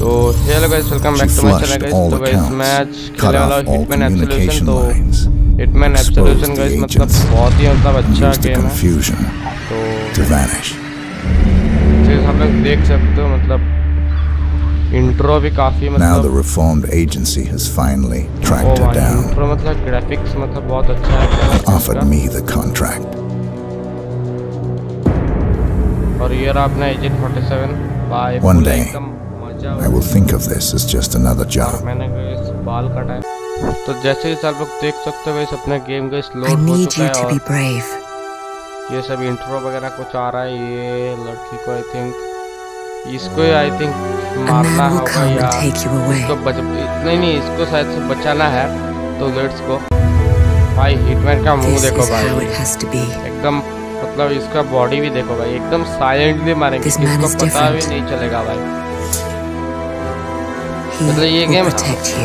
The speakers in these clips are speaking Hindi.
तो hello guys welcome back to my channel guys तो गाइस मैच खेलने वाला हिटमैन एब्सोल्यूशन तो हिटमैन एब्सोल्यूशन गाइस मतलब बहुत ही मतलब अच्छा गेम है। तो जैसे आप लोग देख सकते हो मतलब इंट्रो भी काफ़ी मतलब Now the reformed agency has finally tracked her down. Intro मतलब ग्राफिक्स मतलब बहुत अच्छा है। Offered me the contract. One day, I will think of this as just another job. मैंने इस बाल काटा है तो जैसे कि आप लोग देख सकते हो अपने गेम का I स्लोड हो need चुका you है to और be brave. ये सब इंट्रो वगैरह कुछ आ रहा है ये लड़की को आई थिंक इसको आई थिंक मारना होगा या. इसको बच नहीं नहीं इसको शायद से बचाना है तो लेट्स को भाई हिटमैन का मुँह देखो भाई it has to be. एकदम मतलब इसका बॉडी भी देखो भाई एकदम साइलेंटली मारेंगे। इसको पता भी नहीं चलेगा भाई। मतलब ये गेम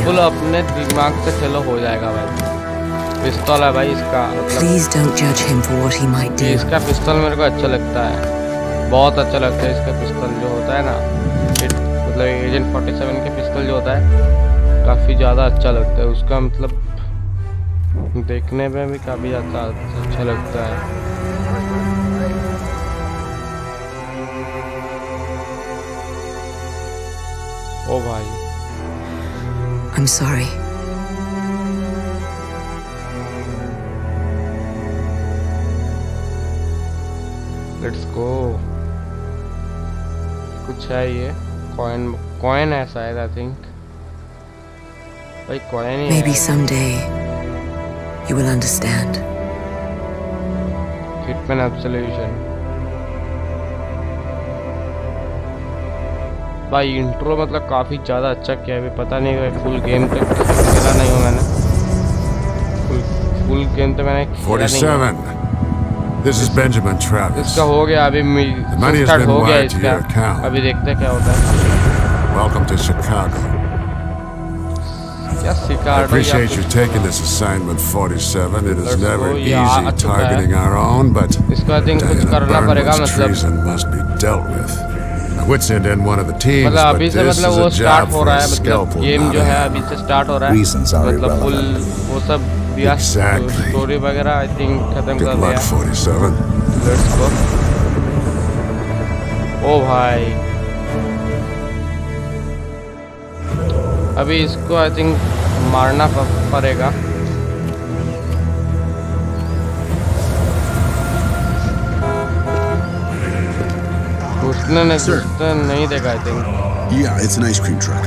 फुल अपने दिमाग से खेलो हो जाएगा भाई। पिस्तौल है भाई इसका मतलब. इसका पिस्तौल मेरे को अच्छा लगता है। बहुत अच्छा लगता है इसका पिस्तौल जो होता है ना। मतलब एजेंट 47 के पिस्तौल जो होता है काफ़ी ज़्यादा अच्छा लगता है। उसका मतलब देखने में भी काफ़ी ज़्यादा अच्छा लगता है। ओ भाई I'm sorry. लेट्स गो कुछ है ये कॉइन कॉइन है शायद आई थिंक भाई कॉइन ही Maybe है someday you will understand. Hitman Absolution भाई इंट्रो मतलब काफ़ी ज़्यादा अच्छा किया है पता नहीं है फुल गेम तक खेला नहीं हूँ मैंने फुल फुल गेम तो मैंने खेला नहीं This is Benjamin Travis. इसका हो गया अभी स्टार्ट हो गया इसका. अभी देखते हैं क्या होता है Welcome to Chicago. क्या I appreciate you taking this assignment, 47. It is never easy अच्छा targeting our own, but इसको आई थिंक कुछ करना पड़ेगा Burnwood's मतलब treason must be dealt with. I would send in one of the teams, मतलब अभी से मतलब वो स्टार्ट हो रहा है मतलब गेम जो है. अभी से स्टार्ट हो रहा है मतलब फुल. वो सब Exactly. स्टोरी वगैरह आई थिंक खत्म कर दिया 47. लेट्स गो ओ भाई अभी इसको आई थिंक मारना पड़ेगा ने Sir. उसने नहीं देखा I think Yeah, it's an ice cream truck.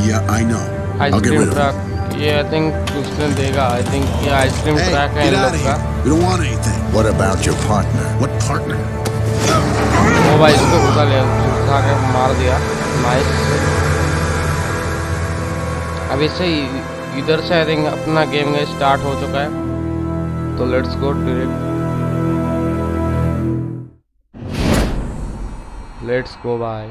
Yeah, I know. I'll get ice cream rid of it. Truck ये आई थिंक उसने देगा आई थिंक ये आइसक्रीम Hey, ट्रक है get इन out लोग of का here. We don't want anything. What about your partner? What partner? वो भाई इसको उठा ले उठा के मार दिया नाइस अब इससे इधर से आई थिंक अपना गेम का स्टार्ट हो चुका है तो let's go direct Let's go by.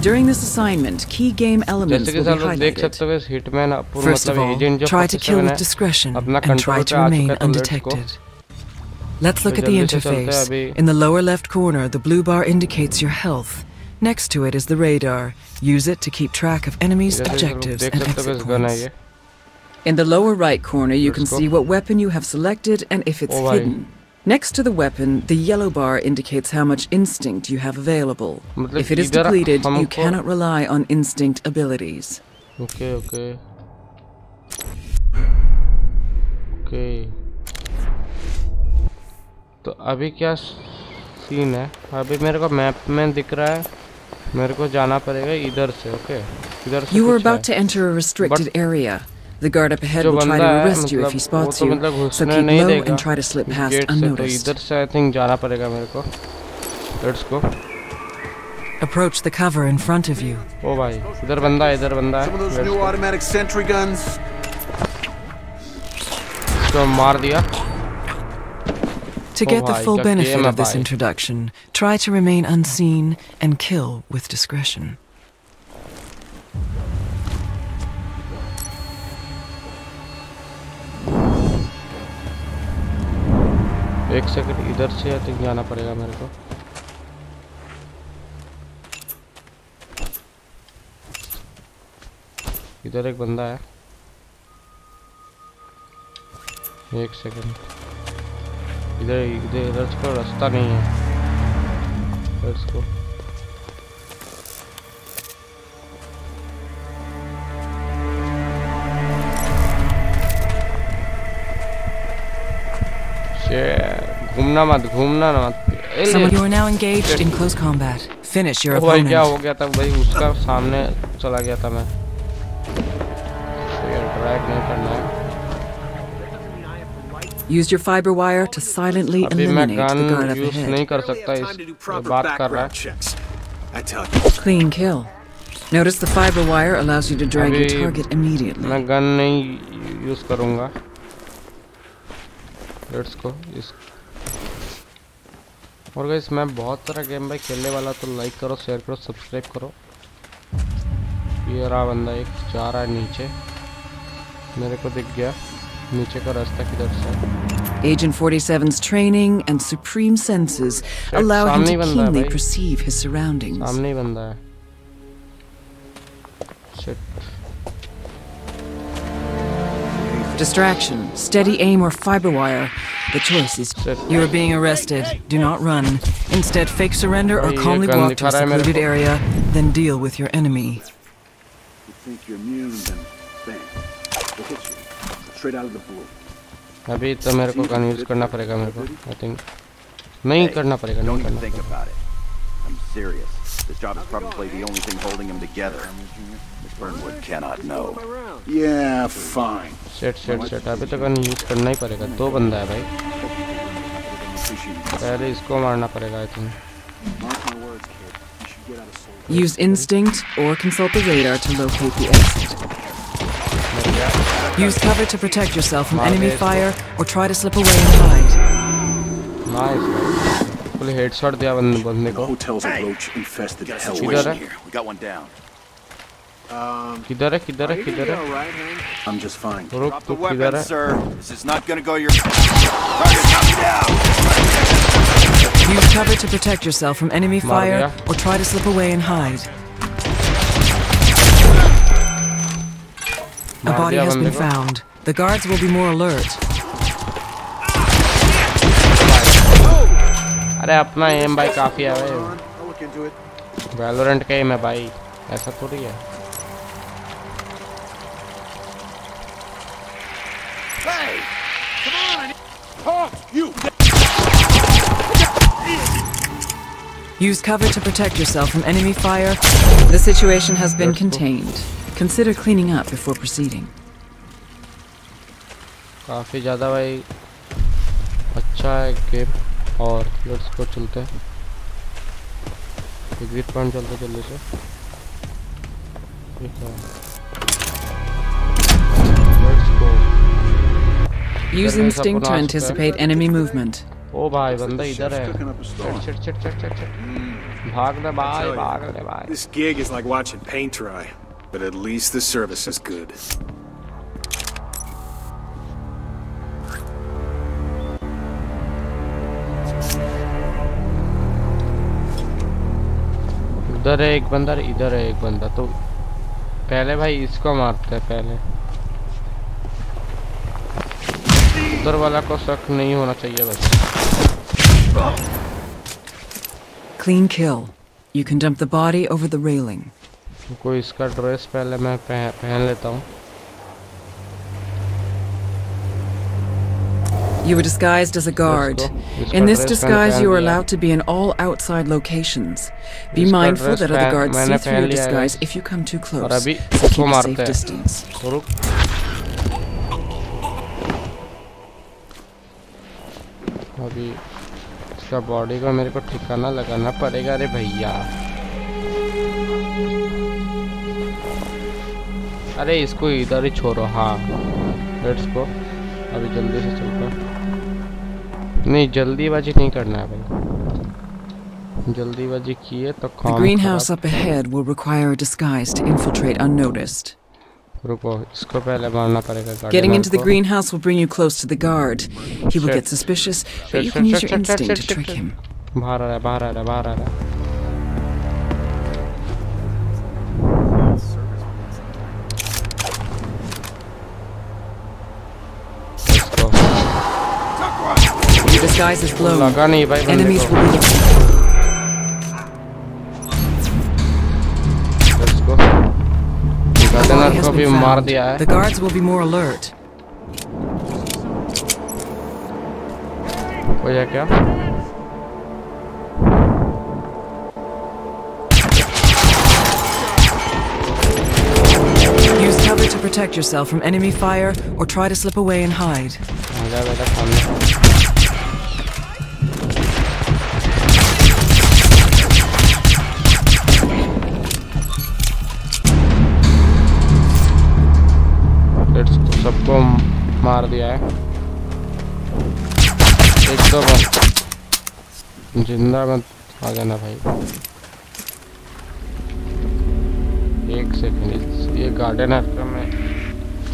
During this assignment, key game elements will be highlighted. First of all, try to kill with discretion and try to remain undetected. Let's look at the interface. In the lower left corner, the blue bar indicates your health. Next to it is the radar. Use it to keep track of enemies, objectives, and exit points. In the lower right corner, you can see what weapon you have selected and if it's hidden. Next to the weapon, the yellow bar indicates how much instinct you have available. मतलब If it is इधर depleted, you हमको- cannot rely on instinct abilities. Okay okay okay तो अभी क्या सीन है अभी मेरे को मैप में दिख रहा है मेरे को जाना पड़ेगा इधर से ओके इधर से You were कुछ about है। to enter a restricted area. The guard up ahead will try to arrest you if he spots you, so keep low and try to slip past unnoticed. Let's go. Approach the cover in front of you. Oh boy! Some of those new automatic sentry guns. So maar diya. To get the full benefit of this introduction, try to remain unseen and kill with discretion. एक सेकंड इधर से आई थिंक जाना पड़ेगा मेरे को? इधर एक बंदा है। एक सेकंड इधर इधर इधर को रास्ता नहीं है। लेट्स घूमना मत घूमना ना मत ए, ले। Someone you are now engaged in close combat. Finish your ओ भाई क्या हो गया था भाई उसका सामने चला गया था मैं ड्रैग नहीं करना है Use your fiber wire to silently eliminate the guard up ahead. नहीं कर सकता इस बात कर रहा है. Clean kill. Notice the fiber wire allows you to drag your target immediately. मैं गन नहीं यूज़ करूँगा लेट्स गो इस और गाइस मैं बहुत सारा गेम भाई खेलने वाला तो लाइक करो शेयर करो सब्सक्राइब करो। ये रहा बंदा एक जा रहा है नीचे। मेरे को दिख गया नीचे का रास्ता किधर से Agent 47's training and supreme senses allow him to keenly perceive his surroundings. सामने बंदा है। Shit. Distraction, steady aim, or fiber wire. The choice is Shit. you are being arrested. Do not run. Instead, fake surrender or भाई, ये calmly गन walk to दिखा a रहा है मेरे secluded को। area, then deal with your enemy. You think you're immune, then bang. It hits you. Straight out of the blue. अभी तो मेरे को गन यूज करना पड़ेगा मेरे को आई थिंक नहीं करना पड़ेगा Don't नहीं even करना think पड़ेगा about it. I'm serious. This job is probably the only thing holding them together. Miss Burnwood cannot know. Yeah, fine. Set set set अभी तो गन यूज करना ही पड़ेगा दो बंदा है भाई पहले इसको मारना पड़ेगा I think Mark my words, kid. You should get out of Soul. Use instinct or consult the radar to locate the exit. Use cover to protect yourself from enemy fire or try to slip away and hide. Nice भाई फुल हेडशॉट दिया बंदे बंदे The को hotel's a roach-infested किधर hellhole. है Here, we got one down. किधर है किधर है किधर है I'm just fine. रुक Drop तू the किधर weapon, है sir. This is not gonna go your. Target, knock me down. Use cover to protect yourself from enemy Mar fire diya. or try to slip away and hide. A मार body दिया has बंदे been को found. The guards will be more alert. अरे अपना एम भाई काफी है भाई I'll look into it. Valorant का एम है भाई ऐसा थोड़ी है Use cover to protect yourself from enemy fire. The situation has been That's cool. contained. Consider cleaning up before proceeding. काफी ज्यादा भाई अच्छा है गेम और लेट्स को चलते हैं एग्जिट पॉइंट चलते जल्दी से ठीक है let's go Use Then I instinct to suppose- anticipate enemy movement. ओ भाई बंदा इधर है. चिट चिट चिट चिट चिट भाग ले भाई भाग ले भाई This gig is like watching paint dry, but at least the service is good. उधर है एक बंदा इधर है एक बंदा तो पहले भाई इसको मारते हैं पहले उधर वाला को शक नहीं होना चाहिए बस Clean kill. You can dump the body over the railing. कोई इसका ड्रेस पहले मैं पह, पहन लेता हूँ You were disguised as a guard. go. This In this got dress disguise, pehn you are liya. allowed to be in all outside locations. Be Iska mindful dress that other pehn- guards maine see through pehn your liya hai, disguise guys. if you come too close. अभी So इसको keep a मारते safe हैं। distance. अभी इसका बॉडी को मेरे को ठिकाना लगाना पड़ेगा अरे भैया। अरे इसको इधर ही छोड़ो हाँ। लेट्स गो अभी जल्दी से चलता नहीं जल्दीबाजी नहीं करना है भाई। जल्दीबाजी किए तो The काम greenhouse खराब- up ahead will require a disguise to infiltrate unnoticed. रुको इसको पहले मारना पड़ेगा Getting गार्डनर into the को। greenhouse will bring you close to the guard. He will Shit. get suspicious, but Shit, you shit, can use shit, your shit, shit, instinct shit, to trick shit. him. बाहर आ रहा है बाहर आ रहा है बाहर आ रहा है Let's go. Your disguise is blown. लगा नहीं भाई बंदे Enemies को will be looking. को भी been मार found. दिया The है guards will be more alert. कोई है क्या Use cover to protect yourself from enemy fire or try to slip away and hide. दिया है एक तो बस ज़िंदा मत आ जाना भाई एक सेकंड ये गार्डन है का मैं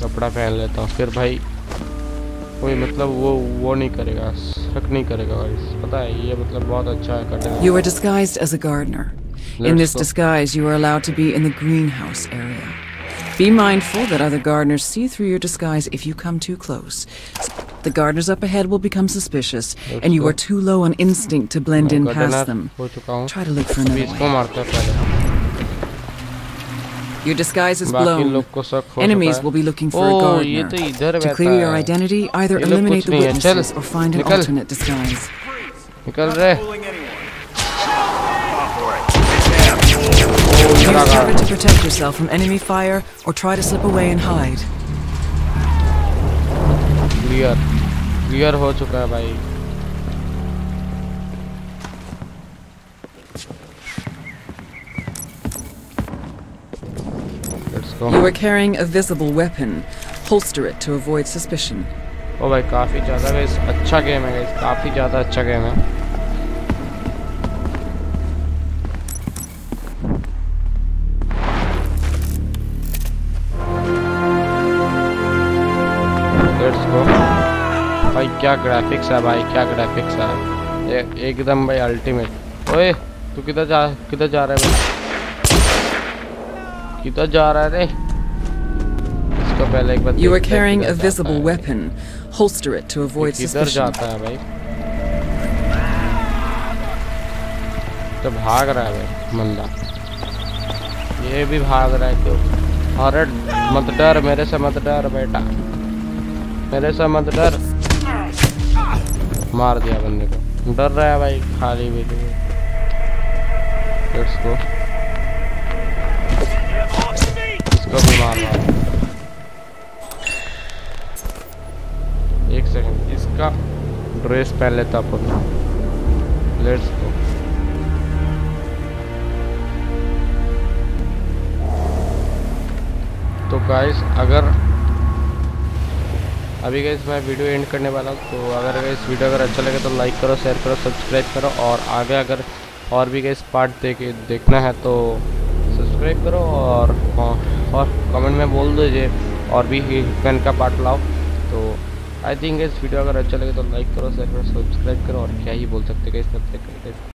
कपड़ा पहन लेता हूँ फिर भाई कोई मतलब वो वो नहीं करेगा शक नहीं करेगा भाई पता है ये मतलब बहुत अच्छा है garden You disguised as a gardener. In Let's this go. disguise, you are allowed to be in the greenhouse area. Be mindful that other gardeners see through your disguise if you come too close. The gardeners up ahead will become suspicious, and you are too low on instinct to blend in past them. Try to look for another way. Your disguise is blown. Enemies will be looking for a gardener. To clear your identity, either eliminate the witnesses or find an alternate disguise. Use cover to protect yourself from enemy fire or try to slip away and hide. Clear clear हो चुका है भाई Let's go. You are carrying a visible weapon. Holster it to avoid suspicion. ओ भाई काफी ज्यादा गाइस अच्छा गेम है गाइस काफी ज्यादा अच्छा गेम है ग्राफिक्स है भाई क्या ग्राफिक्स है? एकदम भाई अल्टीमेट ओए तू किधर जा किधर जा रहा है भाई? किधर जा रहा है रे? इसको पहले एक बार You are देखते हैं carrying किधर a जाता visible है। weapon. Holster it to avoid किधर जाता है भाई? तो भाग रहा है भाई बंदा। ये भी भाग रहा है क्यों? अरे मत डर मेरे से मत डर बेटा। मेरे से मत डर। मार दिया बंदे को। डर रहा है भाई, खाली भी गो इसको भी मार मार एक सेकंड इसका ड्रेस पहन लेता अपन। लेट्स गो तो गाइस अगर अभी गाइस मैं वीडियो एंड करने वाला हूँ तो अगर इस वीडियो अगर अच्छा लगे तो लाइक करो शेयर करो सब्सक्राइब करो और आगे अगर और भी गाइस पार्ट देखे, देखना है तो सब्सक्राइब करो और और कमेंट में बोल दीजिए और भी हिटमैन का पार्ट लाओ। तो आई थिंक इस वीडियो अगर अच्छा लगे तो लाइक करो शेयर करो सब्सक्राइब करो और क्या ही बोल सकते हैं इस तब तक